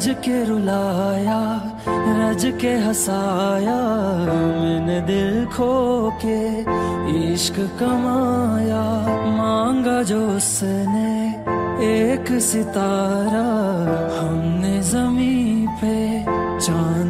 रज के रुलाया, रज के हंसाया, मैंने दिल खो के इश्क कमाया, मांगा जो उसने एक सितारा, हमने जमी पे चाँद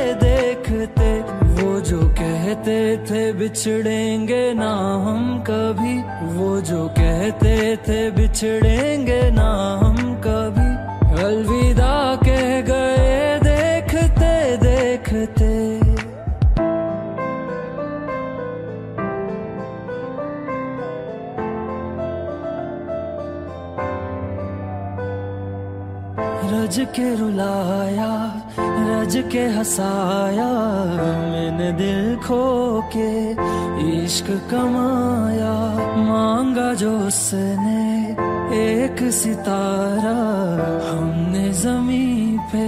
कहते थे बिछड़ेंगे ना हम कभी। वो जो कहते थे बिछड़ेंगे ना हम कभी। अलविदा कह गए देखते देखते। रज के रुलाया रज के हसाया, मैंने दिल खो के इश्क कमाया। मांगा जो उसने एक सितारा, हमने ज़मीन पे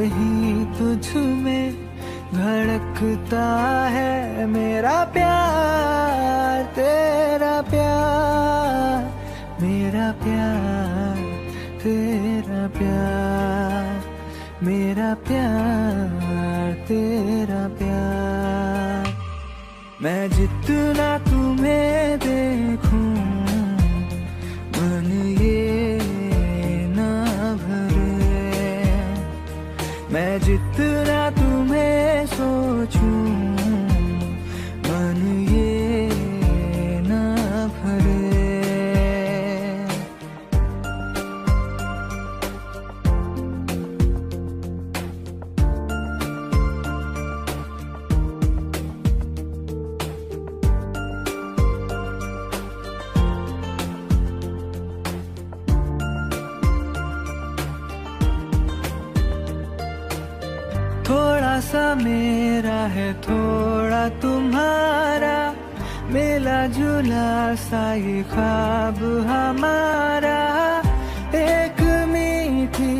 कहीं तुझ में धड़कता है मेरा प्यार, तेरा प्यार, मेरा प्यार, तेरा प्यार, मेरा प्यार, तेरा प्यार। मैं जितना ख्वाब हमारा, एक मीठी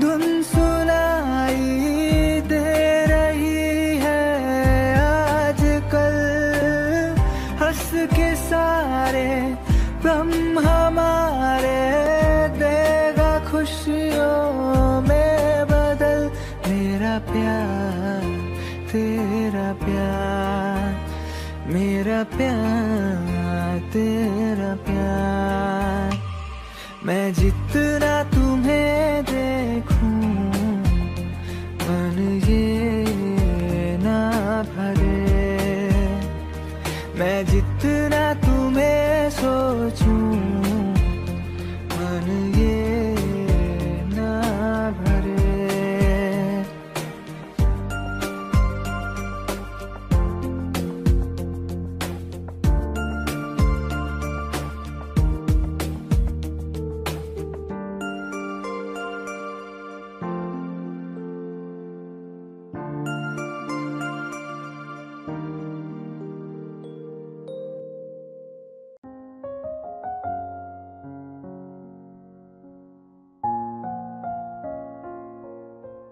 धुन सुनाई दे रही है। आजकल हंस के सारे गम हमारे, देगा खुशियों में बदल। मेरा प्यार, तेरा प्यार, मेरा प्यार। तेरा प्यार मैं जितना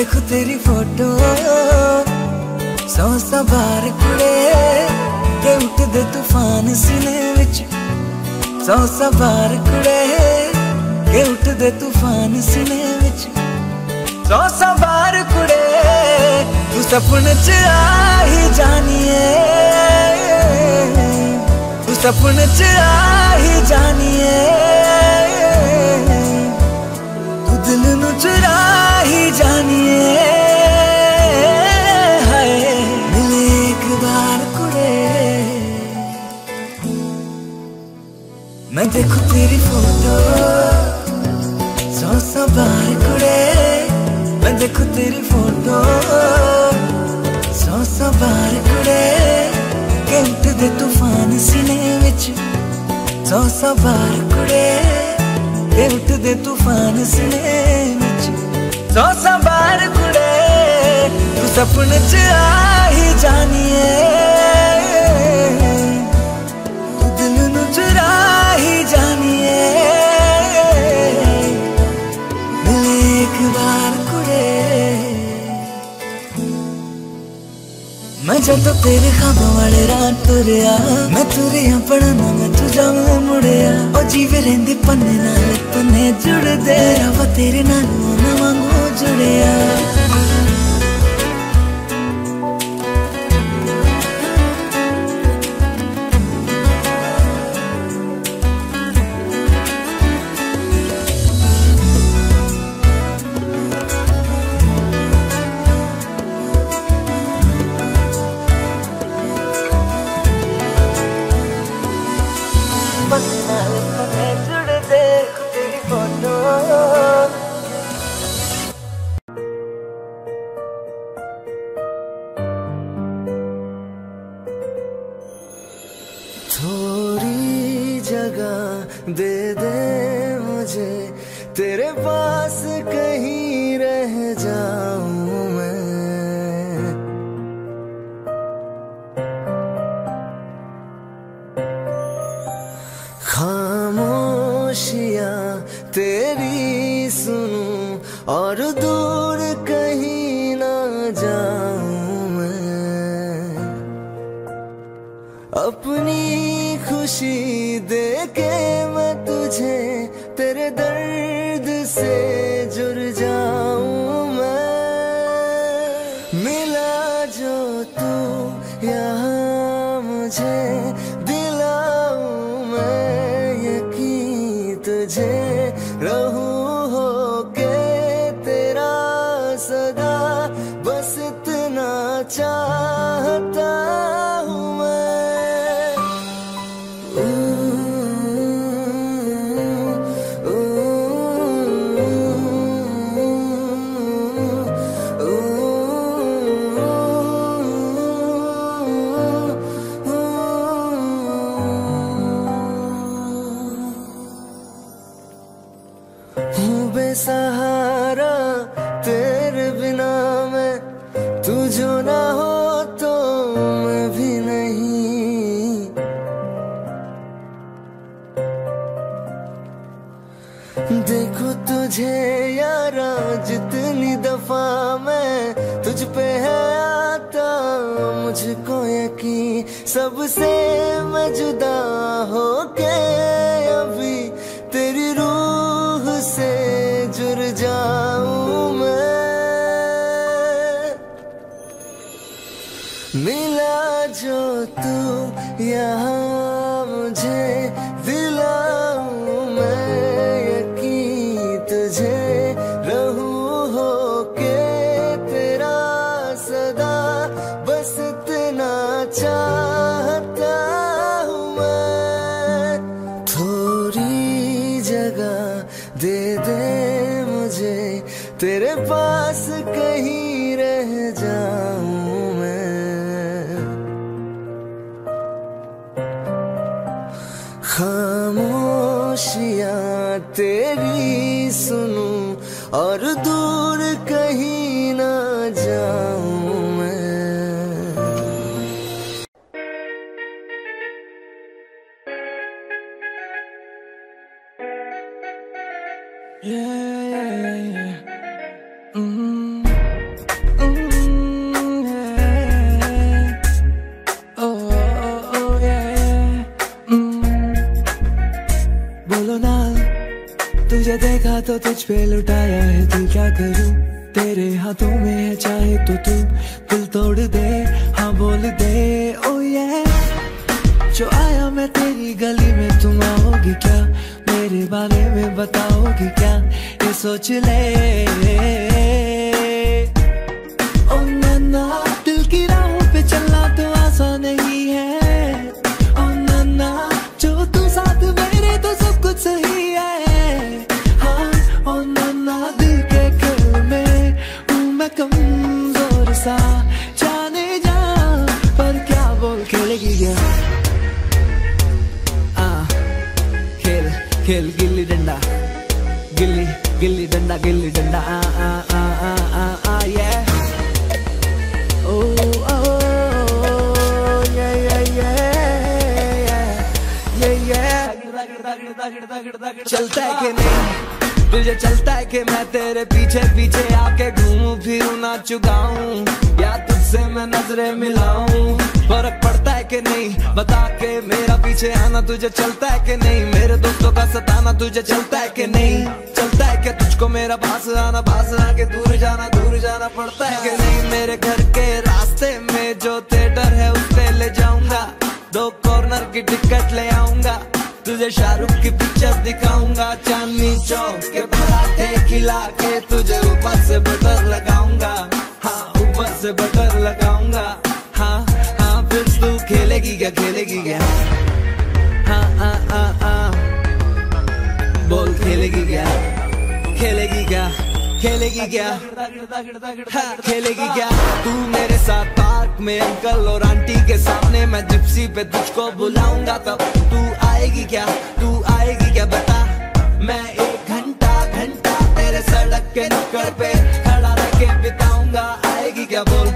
देखो तेरी फ़ोटो। सौ सवार कुड़े उठ दे तूफ़ान सीने विच। सौ सवार कुड़े उठ दे तूफ़ान सीने विच। सौ सवार कुड़े तू सपन च आ ही जानिए। तू सपन च आ ही जानिए। ਦਿਲ ਨੂੰ ਚੁਰਾ ਹੀ ਜਾਣੀਏ ਹਾਏ ਮਿਲੇ ਇੱਕ ਵਾਰ ਕੁੜੇ ਮੈਂ ਦੇਖੂ ਤੇਰੀ ਫੋਟੋ ਸੌ ਸੌ ਵਾਰ ਕੁੜੇ ਮੈਂ ਦੇਖੂ ਤੇਰੀ ਫੋਟੋ ਸੌ ਸੌ ਵਾਰ ਕੁੜੇ ਕੈਂਟ ਦੇ ਤੂਫਾਨ ਸੀਨੇ ਵਿੱਚ ਸੌ ਸੌ ਵਾਰ ਕੁੜੇ ਕੇ ਉੱਠਦੇ ਤੂਫਾਨ ਸੀਨੇ ਵਿੱਚ ਸੌ ਸੌ ਬਾਰ ਕੁੜੇ ਤੂੰ ਸੁਪਨੇ ਚ ਆ ਹੀ ਜਾਣੀਏ ਤੂੰ ਦਿਲ ਨੂੰ ਚੁਰਾ ਹੀ ਜਾਣੀਏ ਮਿਲੇ ਇੱਕ ਵਾਰ ਕੁੜੇ ਮੈਂ ਜਦੋਂ ਤੇਰੇ ਖਾਬਾਂ ਵਾਲੇ ਰਾਹ ਤੁਰਿਆ ਮੈਂ ਤੁਰਿਆ ਪੜਾ ਨਾ ਮੁੜਿਆ। ਉਹ ਜੀਵੇ ਰਹਿੰਦੇ ਪੰਨੇ ਨਾਲ, ਪੰਨੇ ਜੁੜਦੇ। ਰਵਾ ਤੇਰੇ ਨਾਲ ਉਹਨਾਂ ਵਾਂਗੂ ਜੁੜਿਆ। this नहीं। बता के मेरा पीछे आना तुझे चलता है कि नहीं? मेरे दोस्तों का सताना तुझे चलता है कि नहीं? चलता है क्या तुझको मेरा पास आना? पास आके दूर जाना दूर जाना पड़ता है कि नहीं? मेरे घर के रास्ते में जो थिएटर है, उस पे ले जाऊँगा। दो कॉर्नर की टिकट ले आऊँगा। तुझे शाहरुख की पिक्चर दिखाऊँगा। चांदनी चौक के पराठे खिला के तुझे ऊपर से बटर लगाऊँगा। गया। हाँ हाँ हाँ हाँ। बोल खेलेगी क्या? खेलेगी क्या? खेलेगी क्या? हाँ, खेलेगी क्या? तू मेरे साथ पार्क में अंकल और आंटी के सामने मैं जिप्सी पे तुझको बुलाऊँगा तब तू आएगी क्या? तू आएगी क्या? बता। मैं एक घंटा घंटा तेरे सड़क के नुक्कड़ पे खड़ा रह के बिताऊँगा। आएगी क्या? बोल।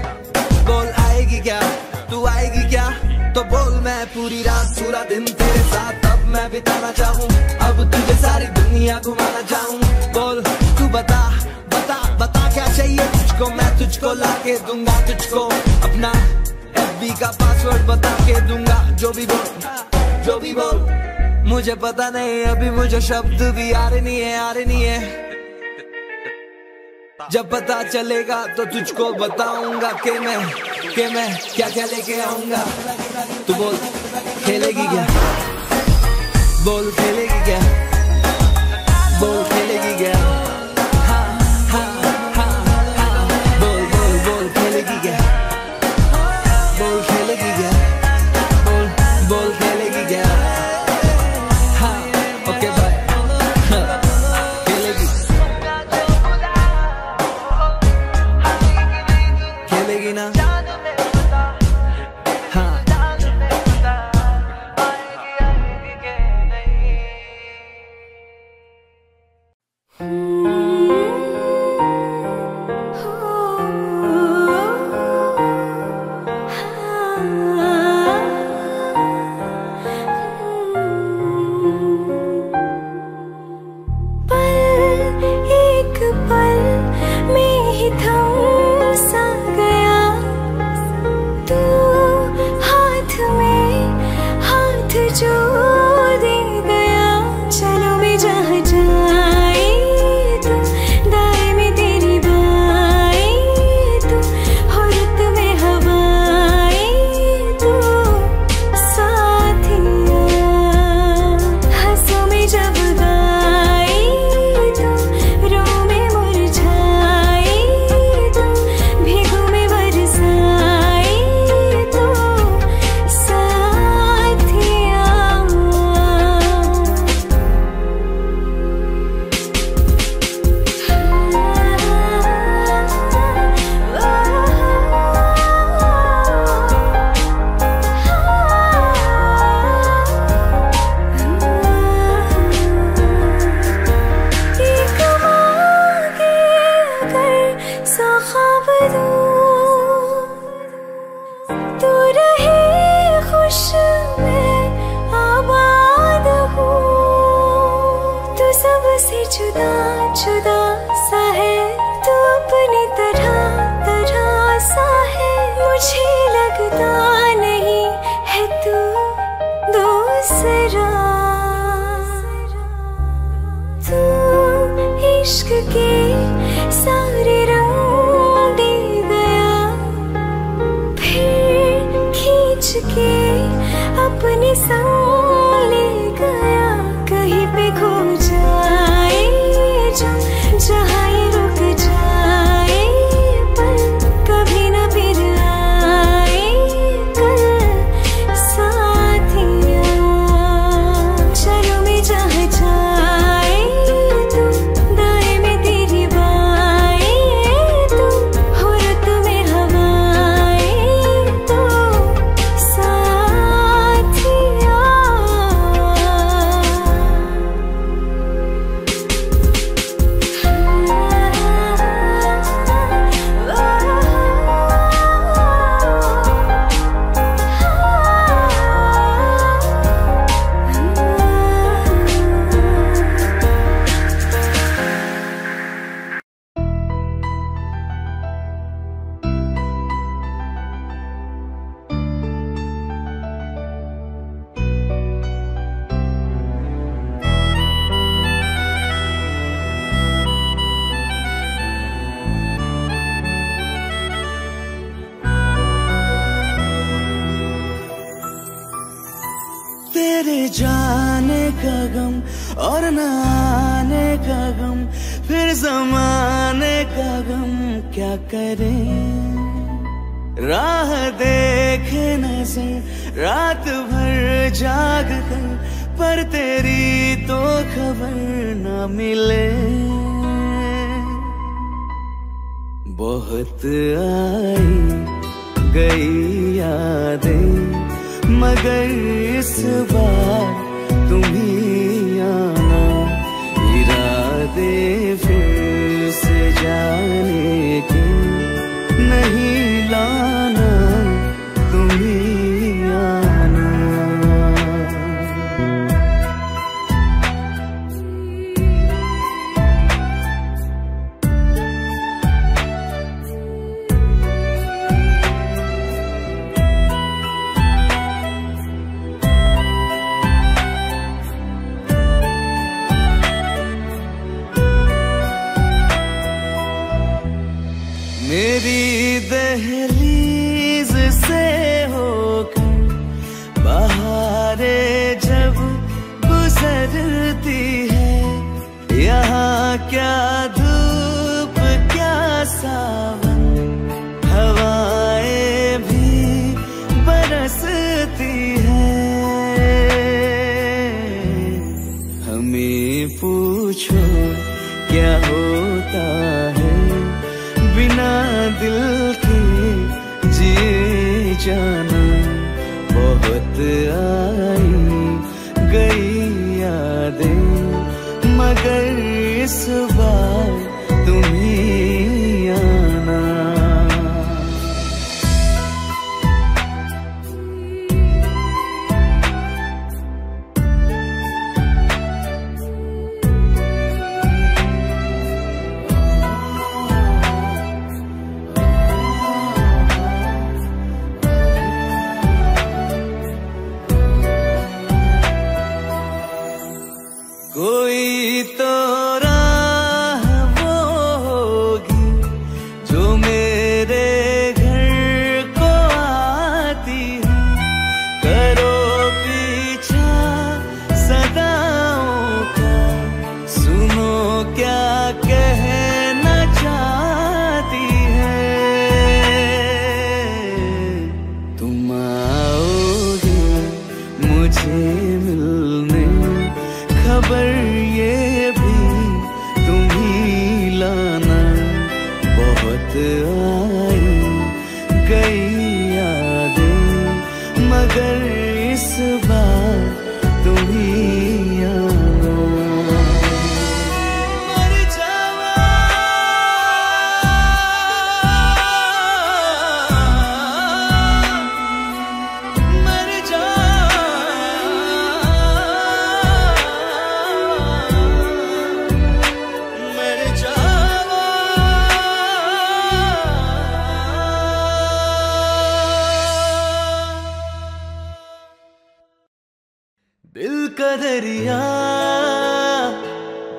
मैं पूरी रात, पूरा दिन तेरे साथ। अब मैं बिताना चाहूँ, अब तुझे सारी दुनिया घुमाना चाहूँ। बोल, तू बता बता बता क्या चाहिए तुझको? मैं तुझको ला के दूँगा, तुझको अपना एफ़ का पासवर्ड बता के दूँगा। जो भी बोल, जो भी बोल। मुझे पता नहीं, अभी मुझे शब्द भी आ रही नहीं है, आ रही नहीं है। जब पता चलेगा तो तुझको बताऊँगा के मैं के मैं क्या क्या लेके आऊँगा। तू बोल, खेलेगी क्या? बोल, खेलेगी क्या? बोल, खेलेगी क्या?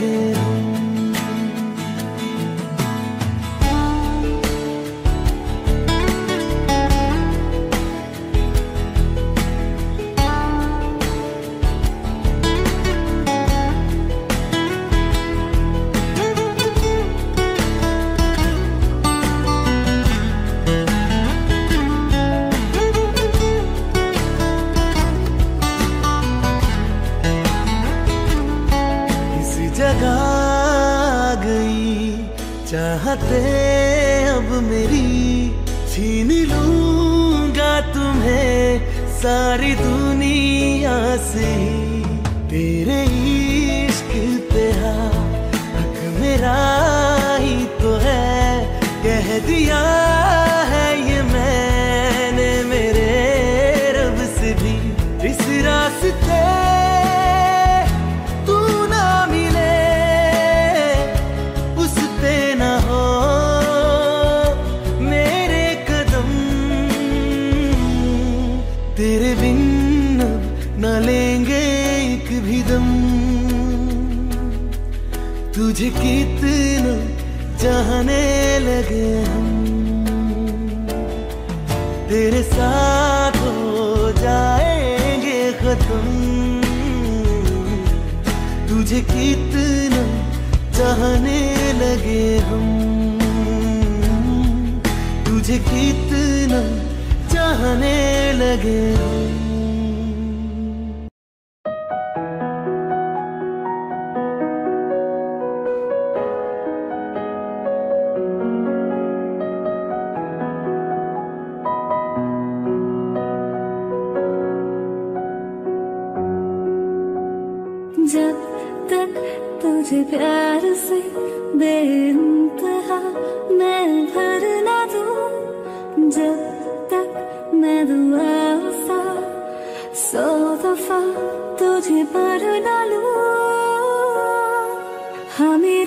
good. लो हमें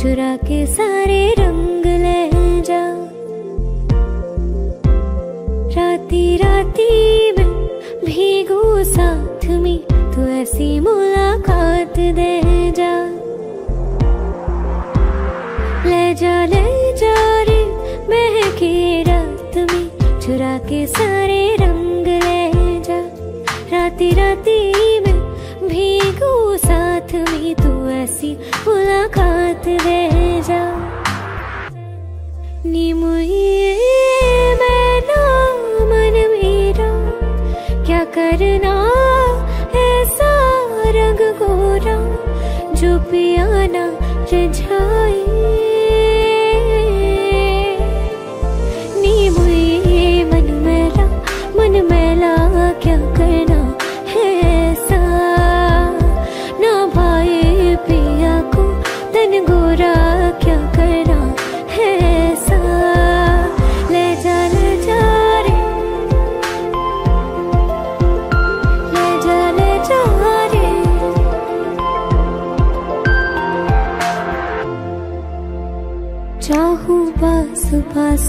चुरा के सारे रंग ले जा। राती राती में साथ में, तू ऐसी मुलाकात दे जा। ले जा ले जा रे महके रात में, चुरा के सारे रंग ले जा। राती राती साथ भी तू ऐसी मुलाकात रह जा। नी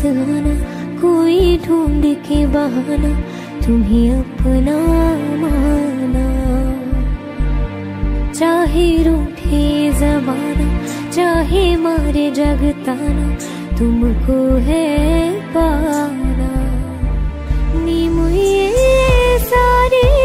अफसाना कोई ढूंढ के बहाना, तुम्हें अपना माना। चाहे रूठे जमाना, चाहे मारे जगताना, तुमको है पाना। नीमु ये सारी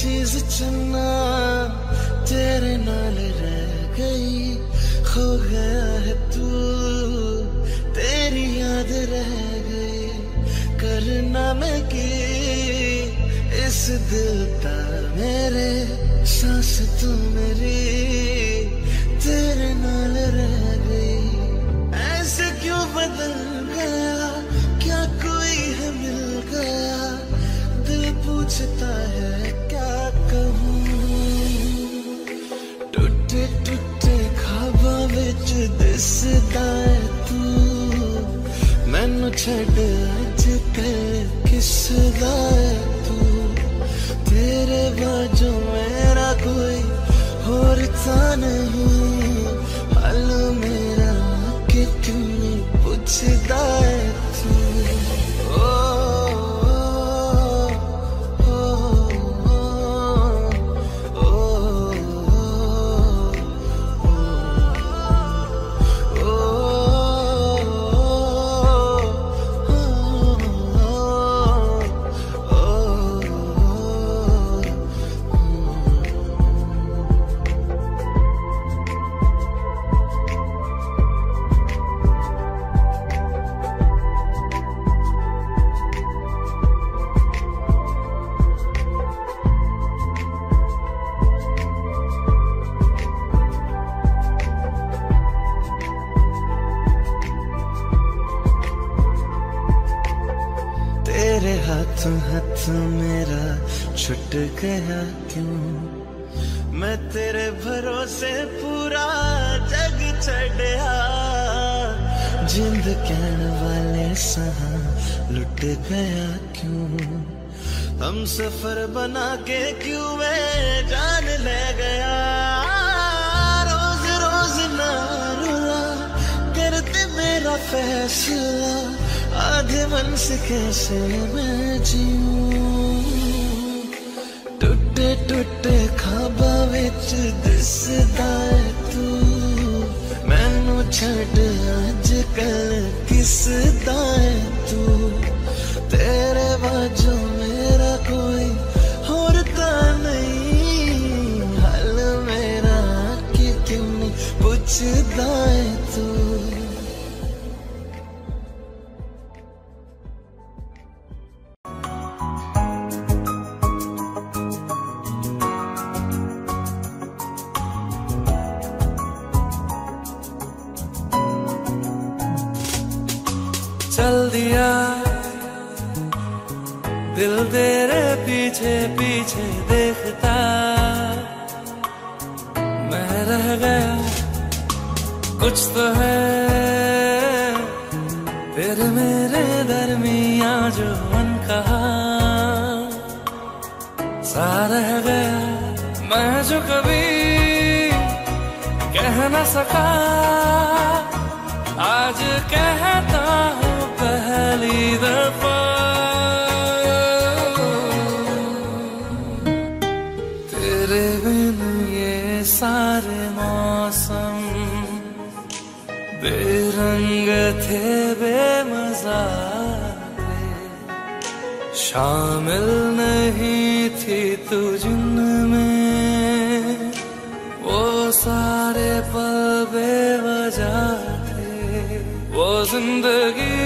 चीज चन्ना तू हाथ मेरा छुट गया क्यों? मैं तेरे भरोसे पूरा जग चढ़या जिंद कहने वाले सहा लुट गया क्यों? हम सफ़र बना के क्यों मैं जान ले गया? रोज रोज ना रुआ, करते मेरा फैसला। मधुबन से कैसे मैं जीऊं? टुटे टुटे खाबा विच दिसदा तू। मैनू छड़ अज कल किसदा तू? तेरे बाजों शामिल नहीं थी तू जिनमें वो सारे पल बेवजह थे। वो ज़िंदगी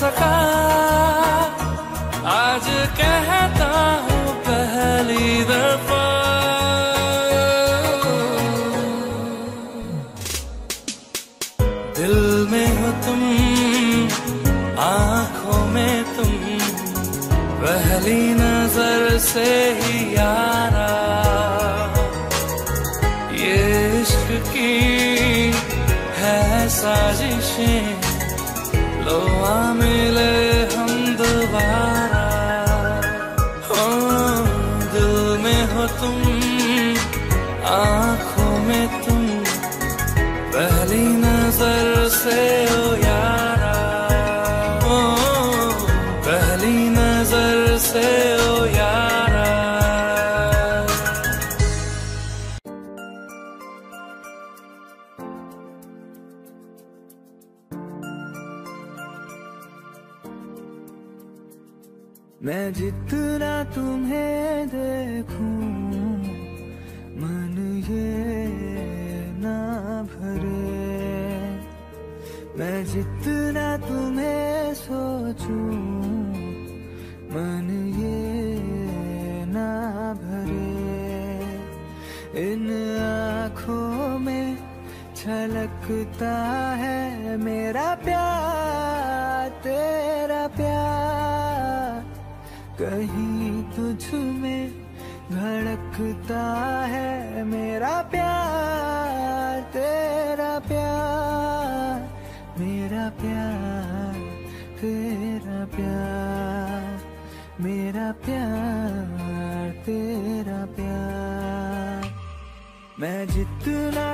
सका। आज कहता हूँ पहली दफ़ा। दिल में हो तुम, आँखों में तुम, पहली नज़र से ही यारा। ये इश्क की है साज जितना तुम्हें सोचूं जितना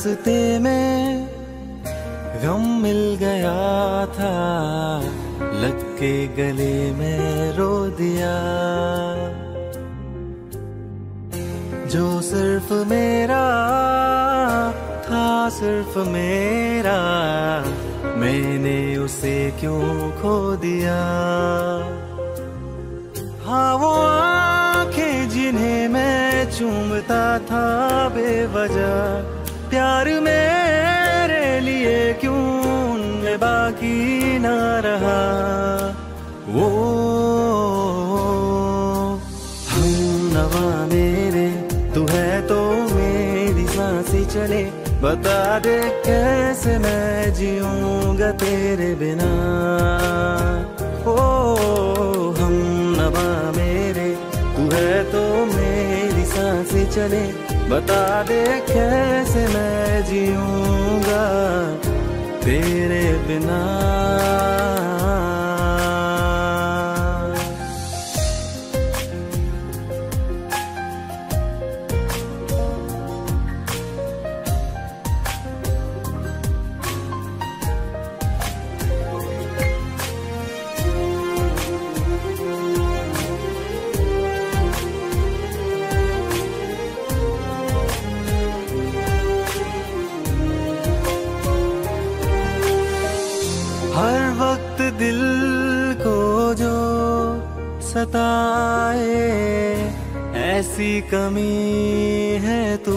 रास्ते में कमी है तू।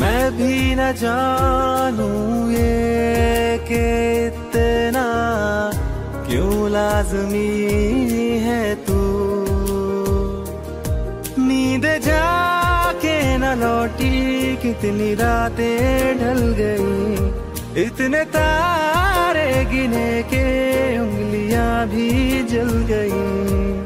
मैं भी न जानू ये के इतना क्यों लाजमी है तू। नींद जाके न लौटी, कितनी रातें ढल गई। इतने तारे गिने के उंगलियाँ भी जल गई।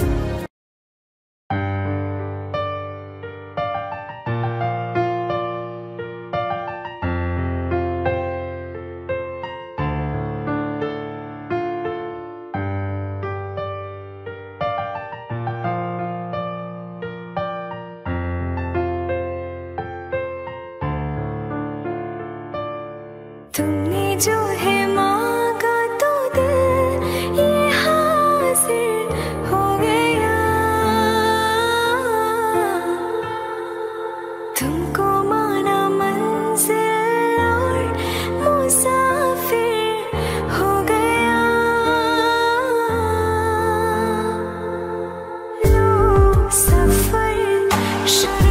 House.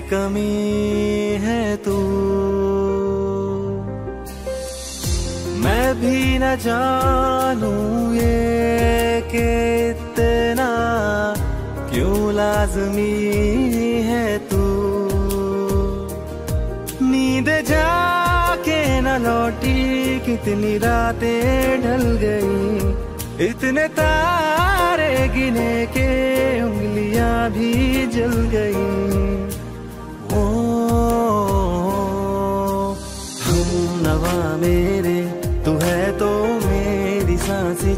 कमी है तू। मैं भी न जानू ये कि इतना क्यों लाजमी है तू। नींद जाके न लौटी, कितनी रातें ढल गई। इतने तारे गिने के, उंगलियाँ भी जल गई।